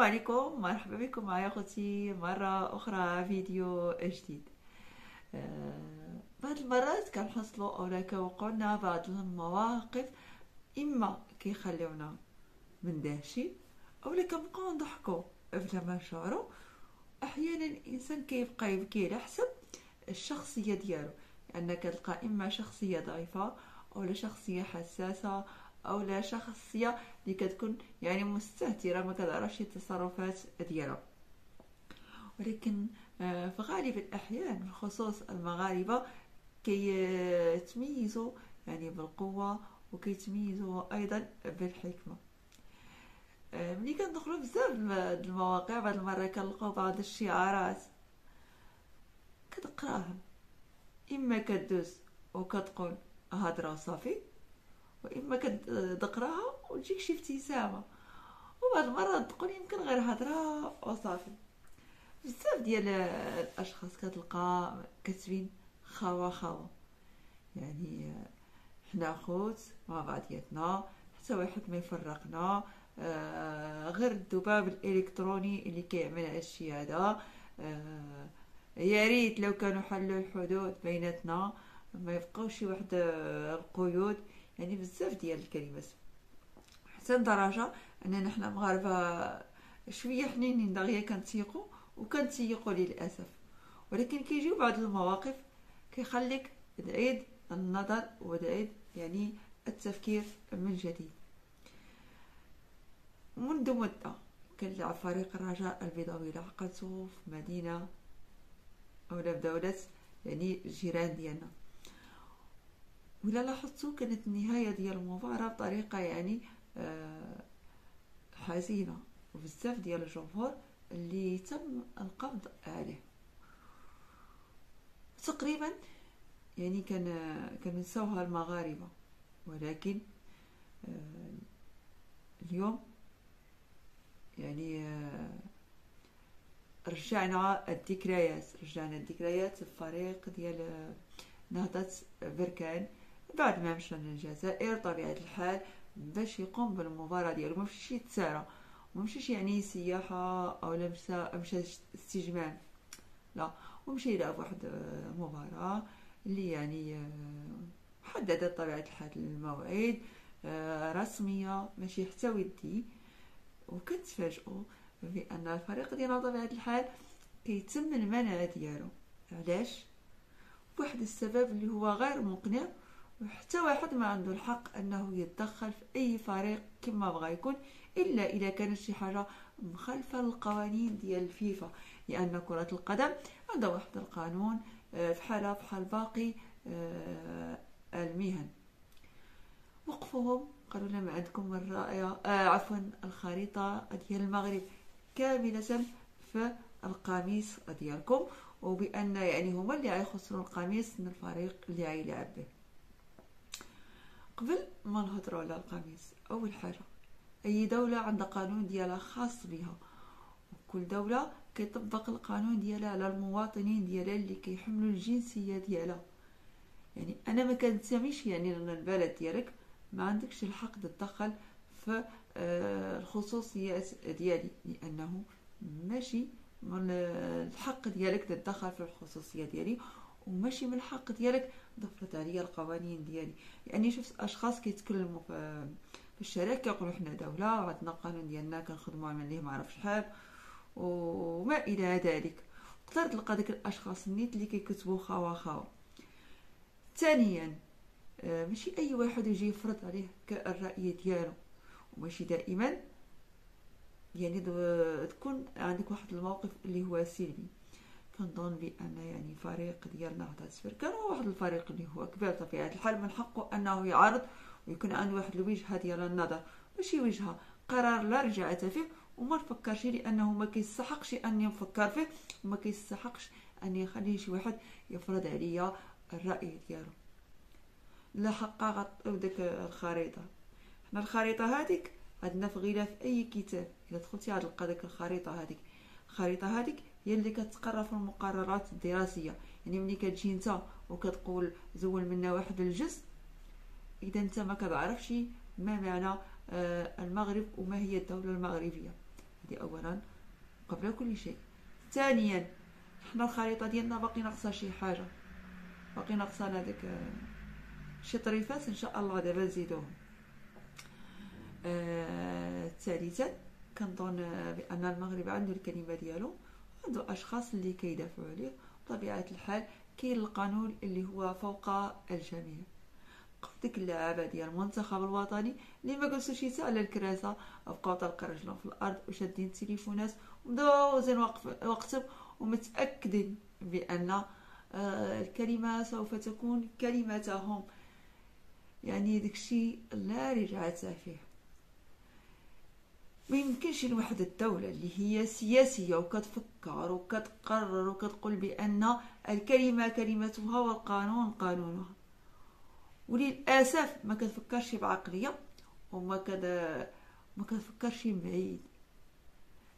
السلام عليكم مرحبا بكم معايا أختي مرة أخرى فيديو جديد. آه، بعض المرات كنحصلوا اولا كوقعنا بعض المواقف إما كيخليونا مندهشين اولا كنبقاو نضحكوا بلا ما نشعروا أحيانا الإنسان كيبقى يبكي على حسب الشخصية ديالو لأن يعني كتلقى إما شخصية ضعيفة اولا شخصية حساسة أو لا شخصية اللي كتكون يعني مستهترة ما كتعرفش التصرفات ديالها. ولكن آه، في غالب الأحيان بخصوص المغاربة كيتميزوا يعني بالقوة وكيتميزوا أيضا بالحكمة. آه، ملي كندخلوا بزاف المواقع بعض المرات كنلقاو بعض الشعارات كتقراها إما كدوز وكتقول هضره وصافي وإما كتقراها وتجيك شي ابتسامه وبعض المرات تقول يمكن غير هضره وصافي. بزاف ديال الأشخاص كتلقى كاتبين خوا خوا يعني حنا خوت مع بعضياتنا حتى واحد ما يفرقنا آه غير الذباب الإلكتروني اللي كيعمل هادشي هذا. آه يا ريت لو كانوا حلوا الحدود بيناتنا ما يبقاوش واحد القيود. يعني بزاف ديال الكلمات. حتى لدرجة أننا حنا مغاربه شوية حنينين دغيا كنتيقوا وكنتيقوا للأسف. ولكن كيجيو بعض المواقف كيخليك تعيد النظر وتعيد يعني التفكير من جديد. منذ مدة كنلعب فريق الرجاء البيضاوي لعقلته في مدينة أو في دولة يعني جيران ديالنا. ولا لاحظتوا كانت النهاية ديال المباراة بطريقة يعني آه، حزينة. وبزاف ديال الجمهور اللي تم القبض عليه. تقريبا يعني كان كان نساوها المغاربة. ولكن آه، اليوم يعني آه، رجعنا الذكريات. رجعنا الذكريات الفريق ديال نهضة بركان بعد ما مشى للجزائر طبيعة الحال باش يقوم بالمباراة ديالو. ما مشيش يتسارى. ما مشيش يعني سياحة أو مشى مشى استجمام. لا ومشى يلعب واحد المباراة اللي يعني محددة طبيعة الحال الموعد رسمية ماشي حتى ودي. وكتفاجئوا بأن الفريق ديالنا بطبيعة الحال كيتم المنع ديالو. علاش؟ بواحد السبب اللي هو غير مقنع وحتى واحد ما عنده الحق أنه يتدخل في أي فريق كما بغى يكون إلا إذا كانت شي حاجة مخالفة للقوانين ديال الفيفا لأن كرة القدم عندها واحد القانون بحالها بحال باقي آه، المهن. وقفوهم قالوا لنا عندكم الرائعة آه عفوا الخريطة ديال المغرب كاملة في القميص ديالكم وبأن يعني هما اللي غيخسروا القميص من الفريق اللي غيلعب به. قبل ما نهضروا على القميص. أول حاجة أي دولة عندها قانون ديالها خاص بها. وكل دولة كيطبق القانون ديالها على المواطنين ديالها اللي كيحملوا الجنسية ديالها. يعني أنا ما كنتسميش يعني البلد ديالك ما عندكش الحق تتدخل في آه، الخصوصيات ديالي. لأنه ماشي من الحق ديالك تتدخل في الخصوصية ديالي. وماشي من الحق ديالك ضفرت عليا القوانين ديالي. يعني شفت أشخاص كيتكلموا في الشارع كيقولوا حنا دولة وعندنا قانون ديالنا كنخدموا من ليه ما عرف شحال وما إلى ذلك. تقدر تلقى داك الأشخاص النيت اللي كيكتبوا خوا خوا ثانيا آه، ماشي أي واحد يجي يفرض عليه الراي ديالو. وماشي دائما يعني تكون عندك واحد الموقف اللي هو سلبي. كنظن بأن يعني فريق ديال نهضة كان هو واحد الفريق اللي هو كبير طبيعة الحال من حقه أنه يعرض ويكون عنده واحد الوجهة ديال النظر. ماشي وجهة قرار لا رجعة فيه وما نفكرش لأنه ما كيستحقش اني نفكر فيه وما كيستحقش أن يخلي شي واحد يفرض عليا الرأي ديالو. لا غطيو ديك الخريطة. حنا الخريطة هذيك عندنا في غلاف أي كتاب. إلا دخلتي غتلقى ديك الخريطه هذيك. الخريطه هذيك هي اللي كتقرا في المقررات الدراسية. يعني ملي كتجي انت وكتقول زول منا واحد الجزء إذا انت ما كتعرفش ما معنى آه، المغرب وما هي الدولة المغربية. هذه اولا قبل كل شيء. ثانيا حنا الخريطة ديالنا باقي ناقصها شي حاجة. باقي ناقصنا داك آه، شي طريفات إن شاء الله دابا نزيدوهم. آه ثالثا كنظن بأن المغرب عنده الكلمة ديالو. عنده أشخاص اللي كيدافعوا عليه بطبيعة الحال كاين القانون اللي هو فوق الجميع. ديك اللعابة ديال المنتخب الوطني اللي ما جلسوش يسع على الكراسة بقاو طلق رجلهم في الأرض وشادين التليفونات ومدوزين وقتهم ومتأكدين بأن آه، الكلمة سوف تكون كلمتهم. يعني داكشي لا رجعت فيه. ما يمكنش لواحد الدولة اللي هي سياسية وكتفكر وكتقرر وكتقول بأن الكلمة كلمتها والقانون قانونها. وللأسف ما كتفكرش بعقلية وما كد ما كتفكرش بعيد.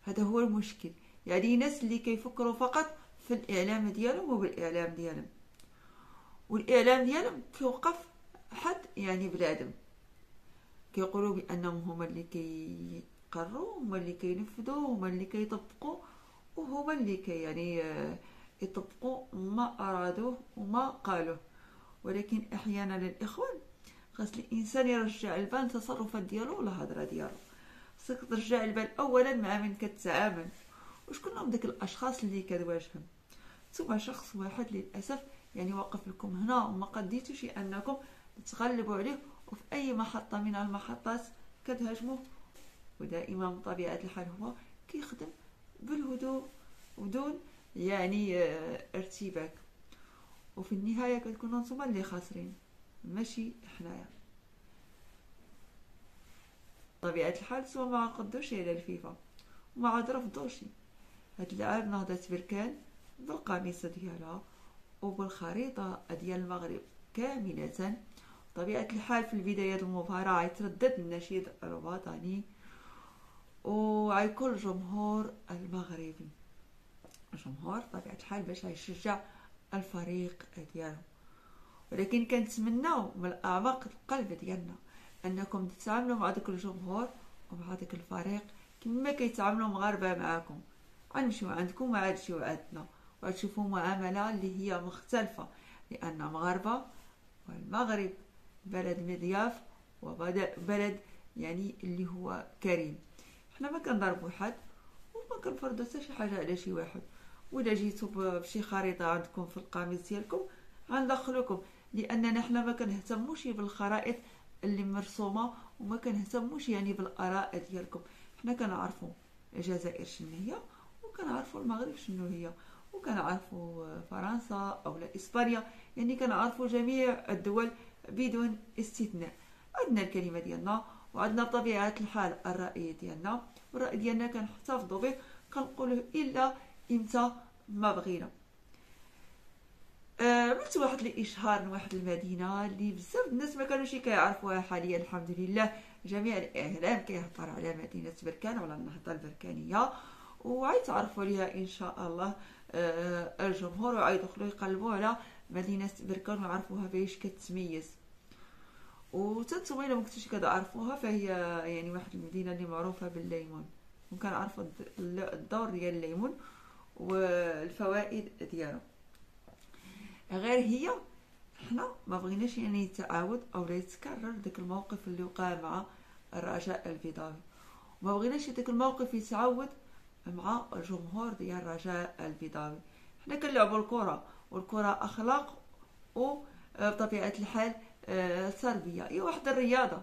هذا هو المشكل. يعني ناس اللي كيفكروا فقط في الإعلام ديالهم وبالإعلام ديالهم. والإعلام ديالهم كيوقف حد يعني بنادم كيقولوا بأنهم هما اللي كيقروا هما اللي كينفذوا هما اللي كيطبقوا وهما اللي كي يعني آه، يطبقوا ما أرادوه وما قالوه. ولكن أحيانا للإخوان خاص الإنسان يرجع البال التصرفات ديالو ولا الهضره ديالو. خاصك ترجع البال اولا مع من كتعامل وشكون هم داك الأشخاص اللي كتواجههم؟ ثم شخص واحد للأسف يعني وقف لكم هنا وما قديتوش أنكم تغلبوا عليه وفي أي محطة من المحطات كتهاجموه ودائما بطبيعه الحال هو كيخدم بالهدوء بدون يعني آه، ارتباك. وفي النهاية كتكونوا نتوما اللي خاسرين. ماشي حنايا. طبيعة الحال سوا ما قدوش على الفيفا وما عاد رفضوش هاد اللاعب نهضة بركان بالقميص ديالها وبالخريطة ديال المغرب كاملة طبيعة الحال في البداية المباراة يتردد النشيد الوطني وعيكون الجمهور المغربي الجمهور طبيعة الحال باش يشجع الفريق ديالو. ولكن كنتمناو من اعماق القلب ديالنا أنكم تتعاملوا مع داك الجمهور ومع داك الفريق كما كيتعاملوا المغاربه معكم غنمشيو عندكم وعادشيو عندنا وغتشوفوا معاملة اللي هي مختلفة لأن مغاربة والمغرب بلد مضياف وبلد يعني اللي هو كريم. حنا ما كنضربوا حد وما كنفرضوا حتى شي حاجة على شي واحد. ولا جيتو بشي خريطة عندكم في القميص ديالكم غندخلوكم. لاننا حنا ما كنهتموش بالخرائط اللي مرسومة وما كنهتموش يعني بالآراء ديالكم. حنا كنعرفوا الجزائر شنو هي وكنعرفوا المغرب شنو هي وكنعرفوا فرنسا أو لا إسبانيا. يعني كنعرفوا جميع الدول بدون استثناء. عندنا الكلمة ديالنا. وعندنا بطبيعه الحال الرأي ديالنا. والرأي ديالنا كنحتفظوا به كنقولوه إلا إمتى ما بغينا. آه، عملت واحد الإشهار واحد المدينة اللي بزاف الناس ما كانوش كيعرفوها حاليا الحمد لله. جميع الإعلام كيهضر على مدينة بركان وعلى النهضة البركانية. وعيتعرفوا عليها إن شاء الله آه، الجمهور وعيدخلوا يقلبوا على مدينة بركان ويعرفوها باش كتميز. وتنتوما الا ما كنتوش كتعرفوها فهي يعني واحد المدينة اللي معروفة بالليمون. ممكن عرفوا الدور ديال الليمون والفوائد ديالو غير هي حنا ما بغيناش يعني يتعاود أو لا يتكرر داك الموقف اللي وقع مع الرجاء البيضاوي ما بغيناش داك الموقف يتعاود مع الجمهور ديال الرجاء البيضاوي حنا كنلعبوا الكرة والكرة أخلاق وبطبيعه الحال تربيه هي واحد الرياضة.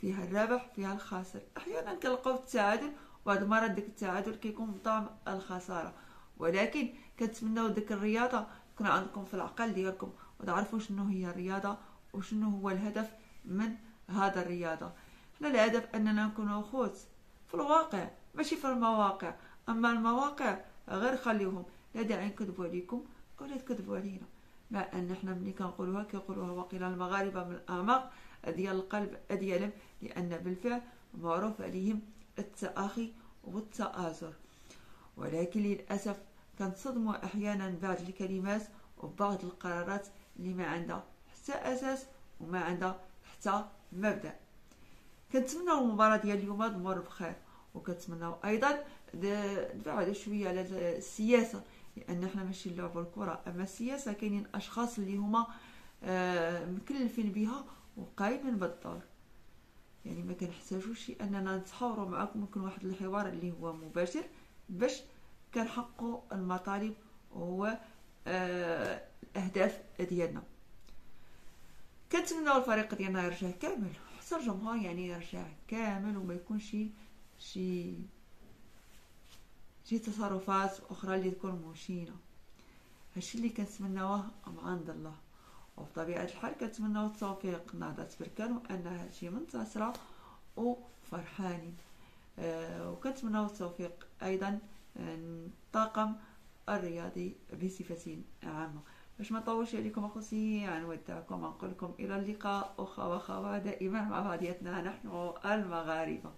فيها الرابح فيها الخاسر أحيانا كنلقاو التعادل بعض المرات داك التعادل كيكون بطعم الخسارة. ولكن كنتمناو ديك الرياضة تكون عندكم في العقل ديالكم وتعرفوا شنو هي الرياضة وشنو هو الهدف من هذا الرياضة. حنا الهدف أننا نكونوا خوت في الواقع ماشي في المواقع. أما المواقع غير خليوهم لا داعي نكذبوا عليكم ولا تكذبوا علينا. مع ان حنا ملي كنقولوها كيقولوها واقيلا المغاربه من الاعماق ديال القلب ديالهم لأن بالفعل معروف عليهم التآخي والتآزر. ولكن للأسف كنصدموا أحيانا بعض الكلمات وبعض القرارات اللي ما عندها حتى أساس وما عندها حتى مبدأ. كنتمنى المباراة ديال اليوم تمر بخير وكنتمناو أيضا دفعوا شوية على السياسة. لأن إحنا ماشي نلعبوا الكره أما السياسة كاينين أشخاص اللي هما آه، مكلفين بها وقايمين بالدور يعني ما كنحتاجوش أننا نتحاوروا معكم ممكن واحد الحوار اللي هو مباشر باش كنحققوا المطالب وهو آه، الأهداف ديالنا. كنتمناو الفريق ديالنا يرجع كامل. حتى الجمهور يعني يرجع كامل وما يكونش شي شي تصرفات أخرى اللي تكون مشينة. هادشي اللي كنتمناوه مع عند الله. وبطبيعه الحال كنتمناو التوفيق. نهضة بركان وانها هادشي منتصرة وفرحانين. أه وكنتمناو التوفيق أيضا الطاقم الرياضي بصفه عامة. باش ما نطولش عليكم أخوتي نودعكم نقول لكم إلى اللقاء أخوة واخوات دائما مع بعضياتنا. نحن المغاربة.